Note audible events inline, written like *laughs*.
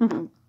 mm-hmm *laughs*